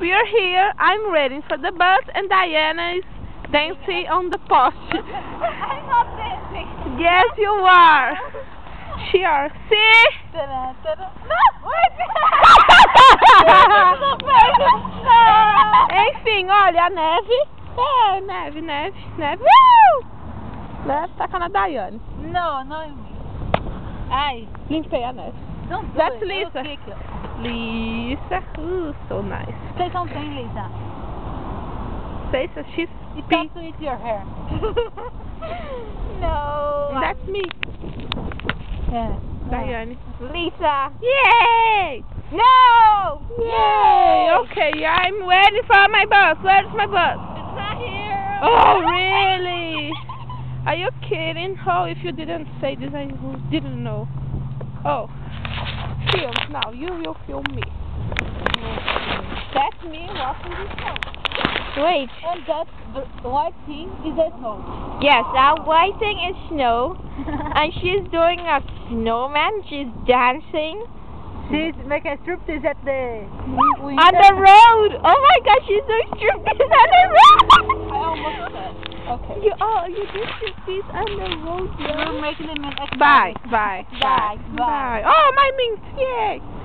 we are here. I'm ready for the bus, and Diana is dancing on the post. I'm not dancing. yes, you are. She are. See? Ta-da, ta-da. Enfim, olha a neve. É, neve, neve, neve. Uh! Neve taca na Daiane. No, não em mim. Ai, Limpei a neve. don't do That's it. Lisa. Lisa. Uh, so nice. Say something, Lisa. Say so she's It P. comes with your hair. no. That's me, Yeah. Daiane. Lisa. Yay! No. Yay! Okay, I'm ready for my bus. Where's my bus? It's not here. Oh, really? Are you kidding? Oh, if you didn't say this, I didn't know. Oh, now. You will film me. That's me walking this song. Wait. And that the white thing is a snow. Yes, that white thing is snow, and she's doing a snowman. She's dancing She's making striptease at the on the road. Oh my God, she's doing striptease on the I road. almost said. Okay. You oh, you do striptease on the road, We're making them an Bye, bye, Bye, bye. bye. Oh, my mint! Yay!